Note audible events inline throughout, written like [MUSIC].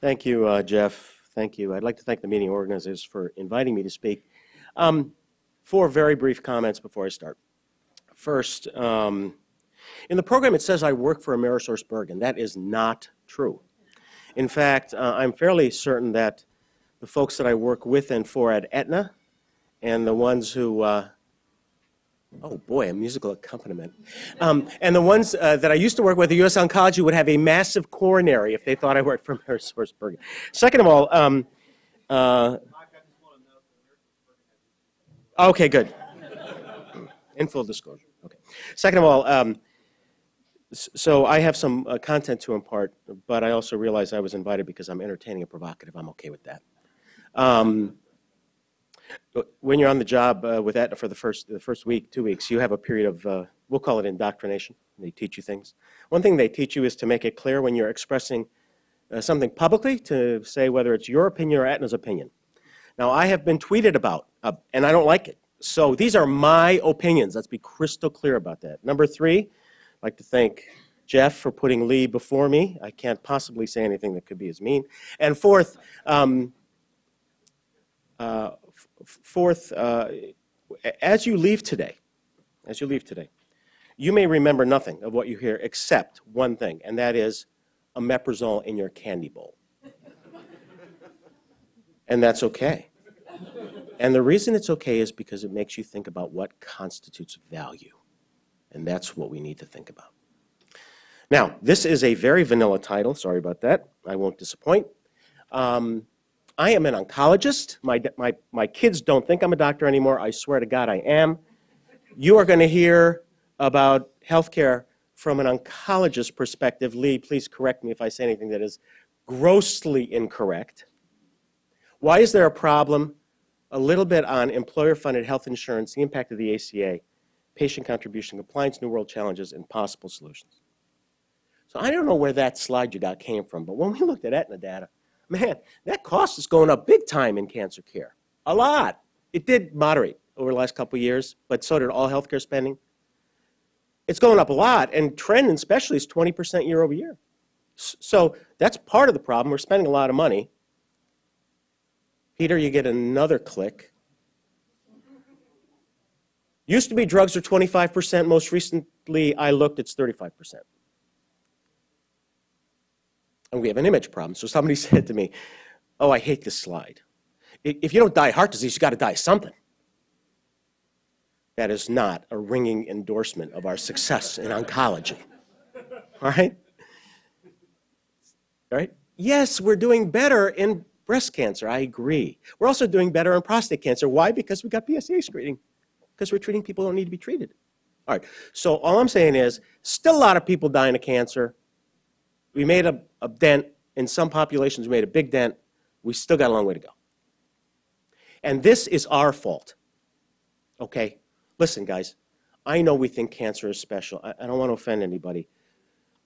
Thank you, uh, Jeff. Thank you. I'd like to thank the meeting organizers for inviting me to speak. Um, four very brief comments before I start. First, um, in the program it says I work for AmerisourceBergen. That is not true. In fact, uh, I'm fairly certain that the folks that I work with and for at Aetna and the ones who uh, Oh boy, a musical accompaniment. Um, and the ones uh, that I used to work with, the U.S. Oncology, would have a massive coronary if they thought I worked for Bergen. Second of all, um, uh, okay, good. In full disclosure. Okay. Second of all, um, so I have some uh, content to impart, but I also realize I was invited because I'm entertaining and provocative. I'm okay with that. When you're on the job uh, with Aetna for the first, the first week, two weeks, you have a period of, uh, we'll call it indoctrination. They teach you things. One thing they teach you is to make it clear when you're expressing uh, something publicly to say whether it's your opinion or Aetna's opinion. Now, I have been tweeted about, uh, and I don't like it. So these are my opinions. Let's be crystal clear about that. Number three, I'd like to thank Jeff for putting Lee before me. I can't possibly say anything that could be as mean. And fourth, um, uh, fourth, uh, as you leave today, as you leave today, you may remember nothing of what you hear except one thing, and that is omeprazole in your candy bowl. [LAUGHS] and that's okay. And the reason it's okay is because it makes you think about what constitutes value. And that's what we need to think about. Now, this is a very vanilla title. Sorry about that. I won't disappoint. Um, I am an oncologist. My, my, my kids don't think I'm a doctor anymore. I swear to God I am. You are going to hear about healthcare from an oncologist perspective. Lee, please correct me if I say anything that is grossly incorrect. Why is there a problem? A little bit on employer-funded health insurance, the impact of the ACA, patient contribution, compliance, new world challenges, and possible solutions. So I don't know where that slide you got came from, but when we looked at Aetna data, man, that cost is going up big time in cancer care. A lot. It did moderate over the last couple years, but so did all healthcare spending. It's going up a lot, and trend especially is 20% year over year. So that's part of the problem. We're spending a lot of money. Peter, you get another click. Used to be drugs are 25%. Most recently I looked, it's 35% and we have an image problem. So somebody [LAUGHS] said to me, oh, I hate this slide. If you don't die of heart disease, you got to die of something. That is not a ringing endorsement of our success in oncology. All right? All right? Yes, we're doing better in breast cancer. I agree. We're also doing better in prostate cancer. Why? Because we got PSA screening. Because we're treating people who don't need to be treated. All right. So all I'm saying is, still a lot of people dying of cancer. We made a, a dent. In some populations, we made a big dent. We still got a long way to go. And this is our fault. Okay? Listen, guys, I know we think cancer is special. I, I don't want to offend anybody.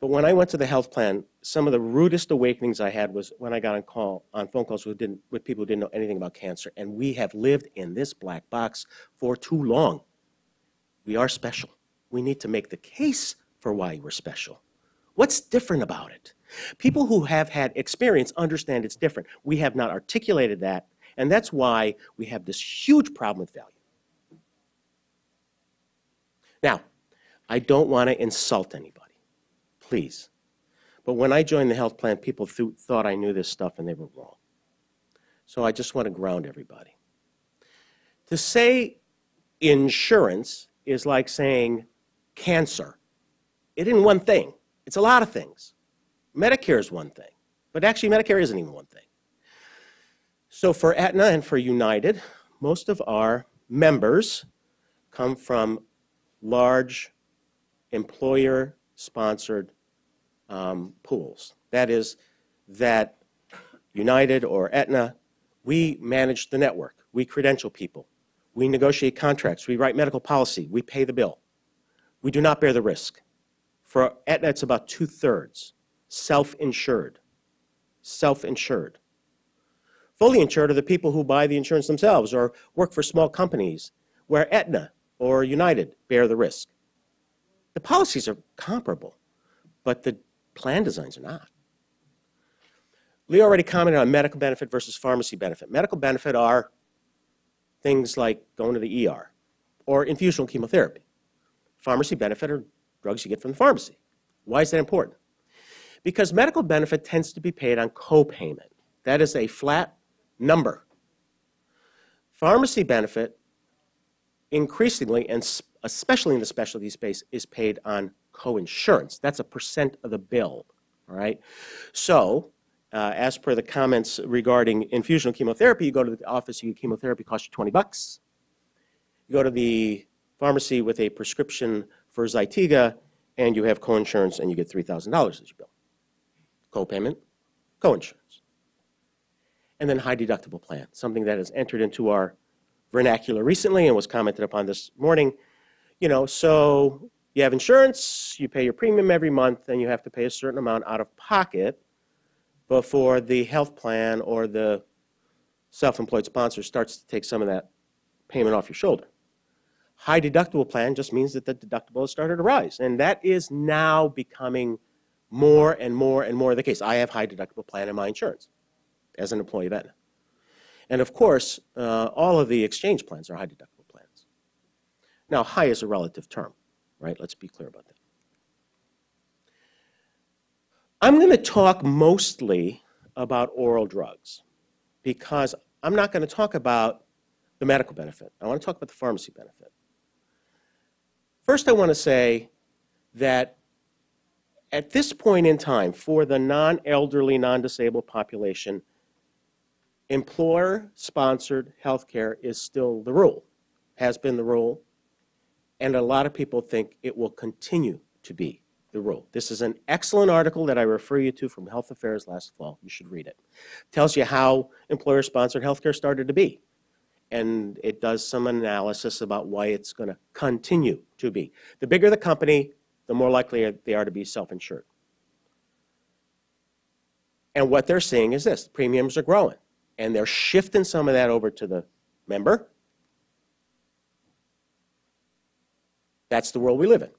But when I went to the health plan, some of the rudest awakenings I had was when I got on call on phone calls with, didn't, with people who didn't know anything about cancer. And we have lived in this black box for too long. We are special. We need to make the case for why we're special. What's different about it? People who have had experience understand it's different. We have not articulated that, and that's why we have this huge problem with value. Now, I don't want to insult anybody, please. But when I joined the health plan, people th thought I knew this stuff and they were wrong. So I just want to ground everybody. To say insurance is like saying cancer. It isn't one thing. It's a lot of things. Medicare is one thing, but actually Medicare isn't even one thing. So for Aetna and for United, most of our members come from large employer-sponsored um, pools. That is, that United or Aetna, we manage the network. We credential people. We negotiate contracts. We write medical policy. We pay the bill. We do not bear the risk. For Aetna, it's about two-thirds self-insured. Self-insured. Fully insured are the people who buy the insurance themselves or work for small companies where Aetna or United bear the risk. The policies are comparable, but the plan designs are not. Lee already commented on medical benefit versus pharmacy benefit. Medical benefit are things like going to the ER or infusional chemotherapy. Pharmacy benefit are drugs you get from the pharmacy. Why is that important? Because medical benefit tends to be paid on copayment. That is a flat number. Pharmacy benefit, increasingly, and especially in the specialty space, is paid on coinsurance. That's a percent of the bill, all right? So, uh, as per the comments regarding infusional chemotherapy, you go to the office, you get chemotherapy, costs you 20 bucks. You go to the pharmacy with a prescription for Zytiga, and you have coinsurance, and you get $3,000 as your bill. Copayment, coinsurance. And then high deductible plan, something that has entered into our vernacular recently and was commented upon this morning. You know, so you have insurance, you pay your premium every month, and you have to pay a certain amount out of pocket before the health plan or the self-employed sponsor starts to take some of that payment off your shoulder. High deductible plan just means that the deductible has started to rise, and that is now becoming more and more and more the case. I have high deductible plan in my insurance as an employee Aetna. And of course, uh, all of the exchange plans are high deductible plans. Now, high is a relative term, right? Let's be clear about that. I'm going to talk mostly about oral drugs because I'm not going to talk about the medical benefit. I want to talk about the pharmacy benefit. First, I want to say that at this point in time, for the non-elderly, non-disabled population, employer-sponsored health care is still the rule, has been the rule, and a lot of people think it will continue to be the rule. This is an excellent article that I refer you to from Health Affairs last fall. You should read it. it tells you how employer-sponsored healthcare started to be. And it does some analysis about why it's going to continue to be. The bigger the company, the more likely they are to be self-insured. And what they're seeing is this, premiums are growing. And they're shifting some of that over to the member. That's the world we live in.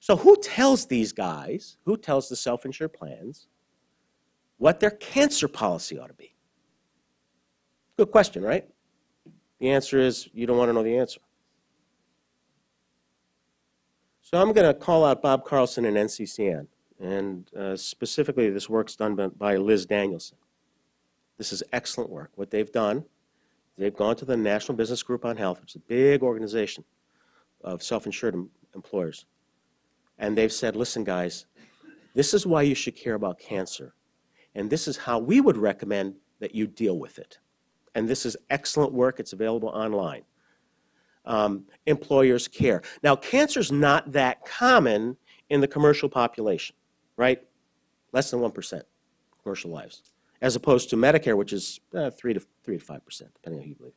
So who tells these guys, who tells the self-insured plans, what their cancer policy ought to be? Good question, right? The answer is you don't want to know the answer. So I'm going to call out Bob Carlson and NCCN, and uh, specifically this work's done by, by Liz Danielson. This is excellent work. What they've done, they've gone to the National Business Group on Health, which is a big organization of self-insured em employers, and they've said, listen, guys, this is why you should care about cancer. And this is how we would recommend that you deal with it. And this is excellent work. It's available online. Um, employers care. Now, cancer is not that common in the commercial population, right? Less than 1% commercial lives, as opposed to Medicare, which is uh, 3 to 3 to 5%, depending on who you believe.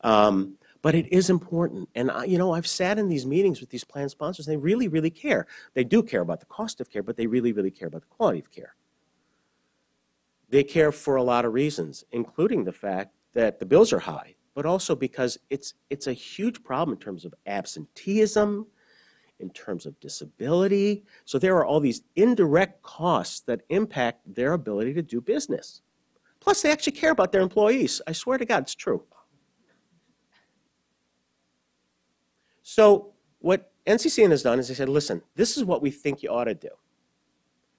Um, but it is important. And, I, you know, I've sat in these meetings with these plan sponsors, and they really, really care. They do care about the cost of care, but they really, really care about the quality of care. They care for a lot of reasons, including the fact that the bills are high, but also because it's, it's a huge problem in terms of absenteeism, in terms of disability. So there are all these indirect costs that impact their ability to do business. Plus, they actually care about their employees. I swear to God, it's true. So what NCCN has done is they said, listen, this is what we think you ought to do.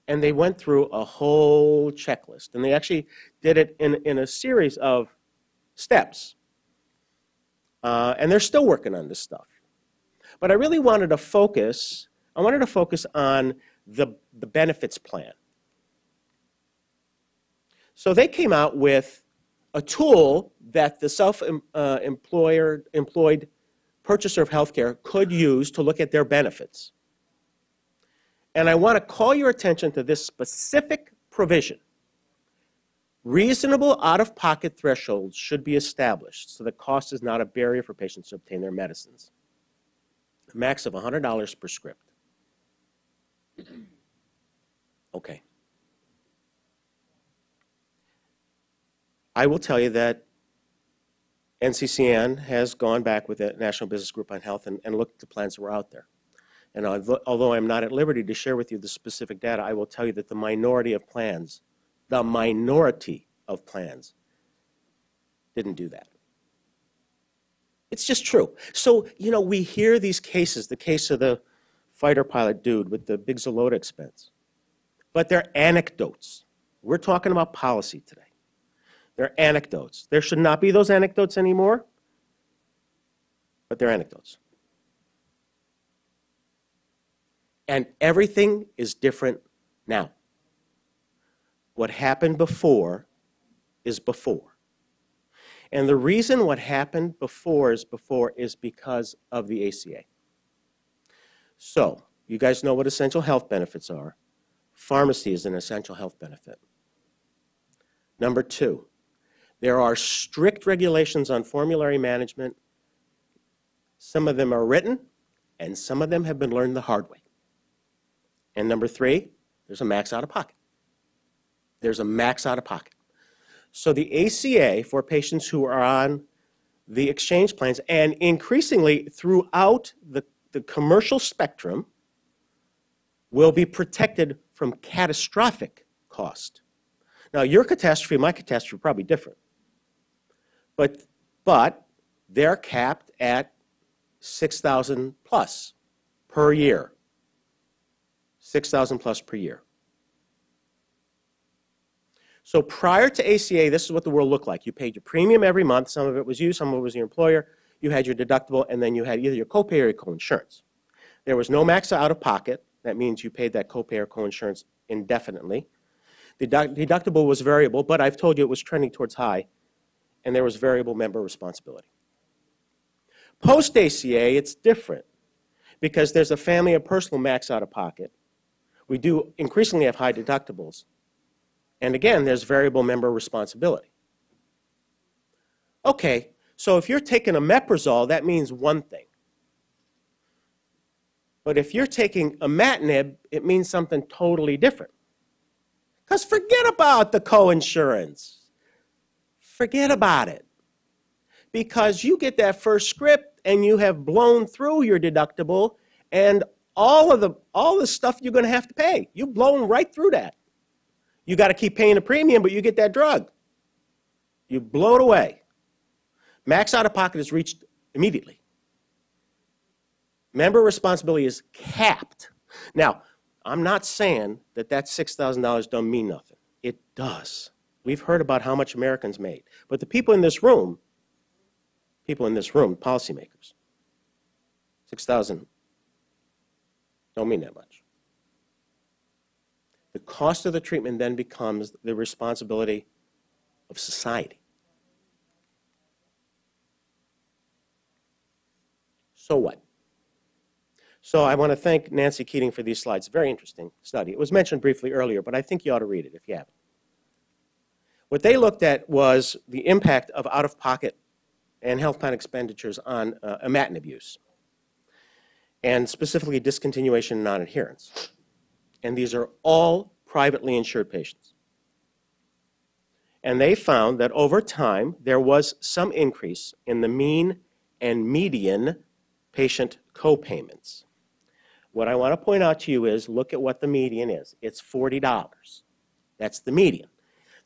And they went through a whole checklist. And they actually did it in, in a series of steps. Uh, and they're still working on this stuff. But I really wanted to focus, I wanted to focus on the, the benefits plan. So they came out with a tool that the self-employer uh, employed purchaser of healthcare could use to look at their benefits. And I want to call your attention to this specific provision. Reasonable out-of-pocket thresholds should be established so that cost is not a barrier for patients to obtain their medicines. A max of $100 per script. Okay. I will tell you that NCCN has gone back with the National Business Group on Health and, and looked at the plans that were out there. And although I'm not at liberty to share with you the specific data, I will tell you that the minority of plans The minority of plans didn't do that. It's just true. So, you know, we hear these cases, the case of the fighter pilot dude with the big Xeloda expense, but they're anecdotes. We're talking about policy today. They're anecdotes. There should not be those anecdotes anymore, but they're anecdotes. And everything is different now. What happened before is before. And the reason what happened before is before is because of the ACA. So, you guys know what essential health benefits are. Pharmacy is an essential health benefit. Number two, there are strict regulations on formulary management. Some of them are written, and some of them have been learned the hard way. And number three, there's a max out of pocket. There's a max out of pocket. So the ACA for patients who are on the exchange plans and increasingly throughout the, the commercial spectrum will be protected from catastrophic cost. Now, your catastrophe, my catastrophe are probably different. But, but they're capped at 6,000 plus per year. 6,000 plus per year. So prior to ACA, this is what the world looked like. You paid your premium every month. Some of it was you, some of it was your employer. You had your deductible, and then you had either your copay or your coinsurance. There was no max out of pocket. That means you paid that copay or coinsurance indefinitely. The deductible was variable, but I've told you it was trending towards high, and there was variable member responsibility. Post ACA, it's different because there's a family of personal max out of pocket. We do increasingly have high deductibles. And again, there's variable member responsibility. Okay, so if you're taking omeprazole, that means one thing. But if you're taking a imatinib, it means something totally different. Because forget about the coinsurance. Forget about it. Because you get that first script and you have blown through your deductible and all of the all the stuff you're going to have to pay. You've blown right through that. You got to keep paying a premium, but you get that drug. You blow it away. Max out of pocket is reached immediately. Member responsibility is capped. Now, I'm not saying that that $6,000 don't mean nothing. It does. We've heard about how much Americans made. But the people in this room, people in this room, policymakers, 6,000 don't mean that much. The cost of the treatment then becomes the responsibility of society. So what? So I want to thank Nancy Keating for these slides. Very interesting study. It was mentioned briefly earlier, but I think you ought to read it if you haven't. What they looked at was the impact of out-of-pocket and health plan expenditures on uh, imatinib and specifically discontinuation and non-adherence and these are all privately insured patients. And they found that over time, there was some increase in the mean and median patient co-payments. What I want to point out to you is look at what the median is. It's $40. That's the median.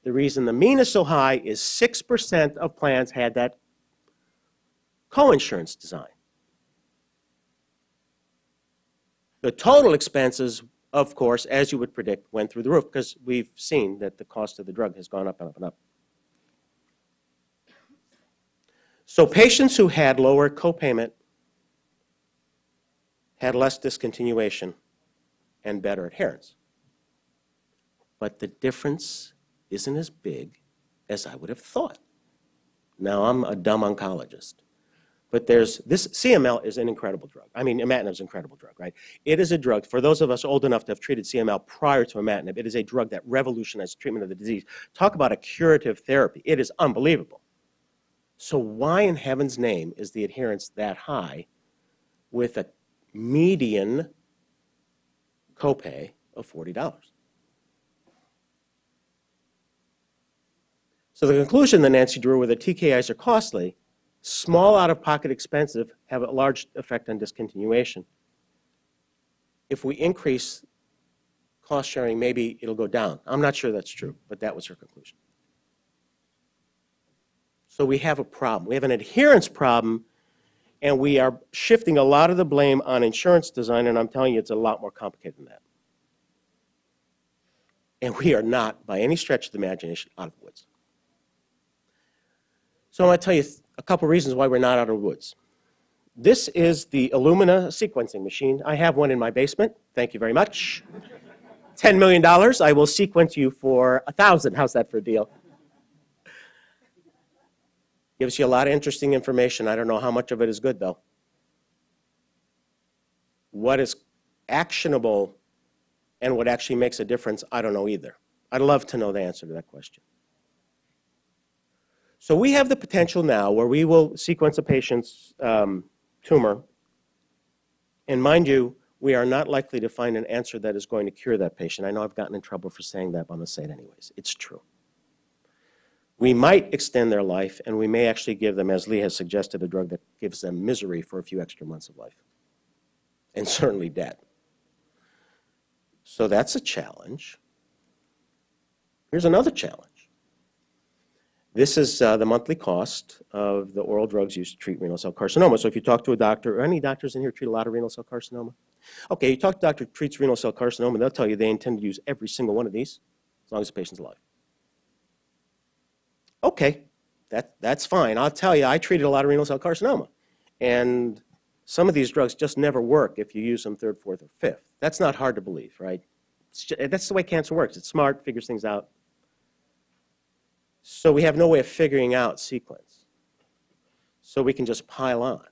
The reason the mean is so high is 6% of plans had that coinsurance design. The total expenses of course, as you would predict, went through the roof because we've seen that the cost of the drug has gone up and up and up. So patients who had lower copayment had less discontinuation and better adherence. But the difference isn't as big as I would have thought. Now, I'm a dumb oncologist. But there's this CML is an incredible drug. I mean, imatinib is an incredible drug, right? It is a drug, for those of us old enough to have treated CML prior to imatinib, it is a drug that revolutionized treatment of the disease. Talk about a curative therapy. It is unbelievable. So why in heaven's name is the adherence that high with a median copay of $40? So the conclusion that Nancy drew were that TKIs are costly Small out-of-pocket expenses have a large effect on discontinuation. If we increase cost sharing, maybe it'll go down. I'm not sure that's true, but that was her conclusion. So we have a problem. We have an adherence problem, and we are shifting a lot of the blame on insurance design, and I'm telling you, it's a lot more complicated than that. And we are not, by any stretch of the imagination, out of the woods. So I'm going to tell you a couple reasons why we're not out of the woods. This is the Illumina sequencing machine. I have one in my basement. Thank you very much. $10 million, I will sequence you for a 1000 How's that for a deal? Gives you a lot of interesting information. I don't know how much of it is good, though. What is actionable and what actually makes a difference, I don't know either. I'd love to know the answer to that question. So we have the potential now where we will sequence a patient's um, tumor, and mind you, we are not likely to find an answer that is going to cure that patient. I know I've gotten in trouble for saying that, but I'm going to say it anyways. It's true. We might extend their life, and we may actually give them, as Lee has suggested, a drug that gives them misery for a few extra months of life, and certainly death. So that's a challenge. Here's another challenge. This is uh, the monthly cost of the oral drugs used to treat renal cell carcinoma. So if you talk to a doctor, or any doctors in here treat a lot of renal cell carcinoma? Okay, you talk to a doctor who treats renal cell carcinoma, they'll tell you they intend to use every single one of these as long as the patient's alive. Okay, that, that's fine. I'll tell you, I treated a lot of renal cell carcinoma. And some of these drugs just never work if you use them third, fourth, or fifth. That's not hard to believe, right? Just, that's the way cancer works. It's smart, figures things out. So we have no way of figuring out sequence. So we can just pile on.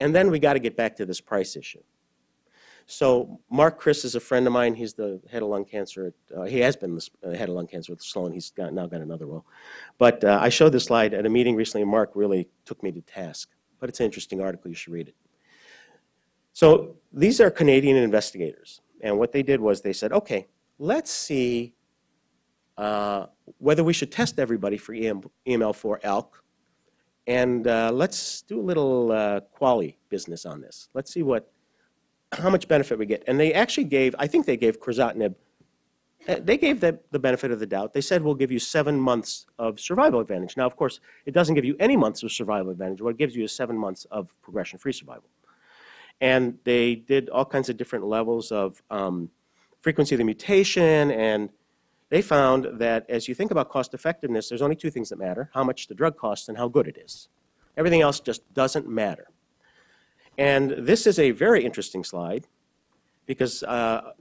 And then we got to get back to this price issue. So Mark Kris is a friend of mine. He's the head of lung cancer. At, uh, he has been the uh, head of lung cancer at Sloan. He's got, now got another role. But uh, I showed this slide at a meeting recently, and Mark really took me to task. But it's an interesting article. You should read it. So these are Canadian investigators. And what they did was they said, okay, let's see uh, whether we should test everybody for EM, EML4 ALK. And uh, let's do a little uh, quality business on this. Let's see what how much benefit we get. And they actually gave, I think they gave crizotinib, uh, they gave the, the benefit of the doubt. They said, we'll give you seven months of survival advantage. Now, of course, it doesn't give you any months of survival advantage. What it gives you is seven months of progression-free survival. And they did all kinds of different levels of um, frequency of the mutation, and they found that as you think about cost effectiveness, there's only two things that matter, how much the drug costs and how good it is. Everything else just doesn't matter. And this is a very interesting slide because uh,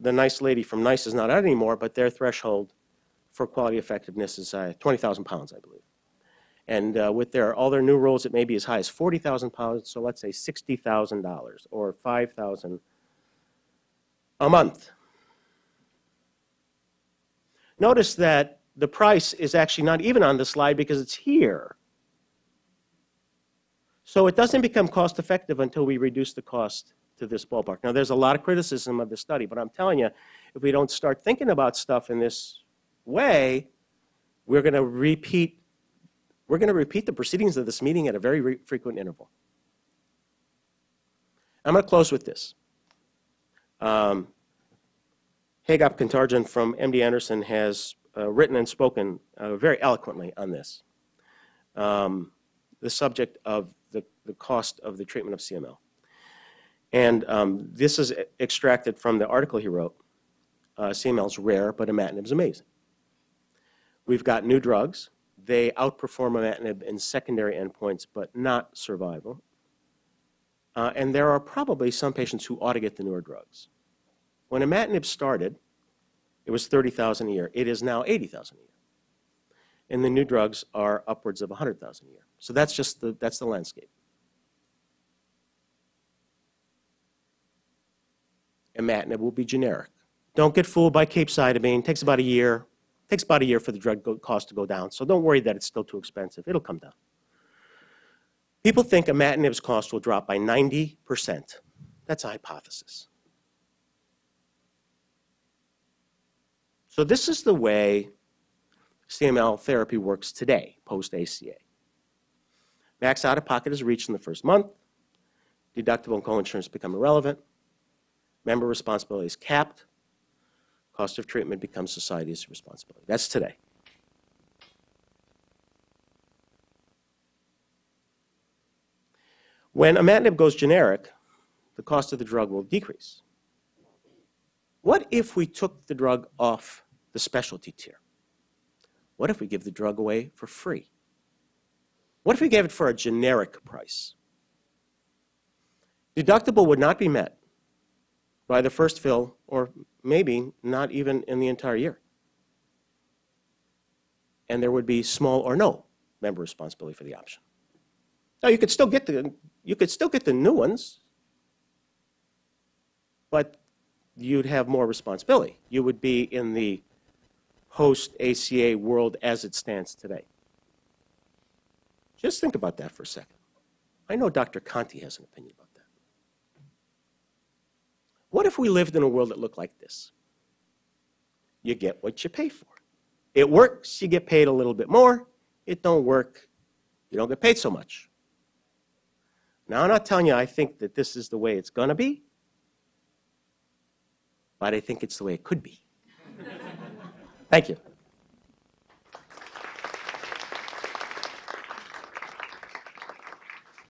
the nice lady from NICE is not out anymore, but their threshold for quality effectiveness is uh, 20,000 pounds, I believe. And uh, with their, all their new rules, it may be as high as 40,000 pounds, so let's say $60,000 or 5,000 a month. Notice that the price is actually not even on the slide because it's here. So it doesn't become cost effective until we reduce the cost to this ballpark. Now, there's a lot of criticism of the study, but I'm telling you, if we don't start thinking about stuff in this way, we're going to repeat we're going to repeat the proceedings of this meeting at a very frequent interval. I'm going to close with this. Um, Hagop Kantarjian from MD Anderson has uh, written and spoken uh, very eloquently on this. Um, the subject of the, the cost of the treatment of CML. And um, this is extracted from the article he wrote. Uh, CML is rare, but imatinib is amazing. We've got new drugs. They outperform imatinib in secondary endpoints, but not survival. Uh, and there are probably some patients who ought to get the newer drugs. When imatinib started, it was 30,000 a year. It is now 80,000 a year and the new drugs are upwards of 100,000 a year. So that's just the, that's the landscape. Imatinib will be generic. Don't get fooled by capecitabine. It takes about a year. It takes about a year for the drug cost to go down. So don't worry that it's still too expensive. It'll come down. People think imatinib's cost will drop by 90%. That's a hypothesis. So this is the way CML therapy works today, post-ACA. Max out-of-pocket is reached in the first month. Deductible and coinsurance become irrelevant. member responsibility is capped, cost of treatment becomes society's responsibility. That's today. When imatinib goes generic, the cost of the drug will decrease. What if we took the drug off the specialty tier? What if we give the drug away for free? What if we gave it for a generic price? Deductible would not be met by the first fill, or maybe not even in the entire year. And there would be small or no member responsibility for the option. Now, you could still get the, you could still get the new ones, but you'd have more responsibility. You would be in the post-ACA world as it stands today. Just think about that for a second. I know Dr. Conti has an opinion about that. What if we lived in a world that looked like this? You get what you pay for. It works, you get paid a little bit more. It don't work, you don't get paid so much. Now, I'm not telling you I think that this is the way it's going to be, but I think it's the way it could be. Thank you.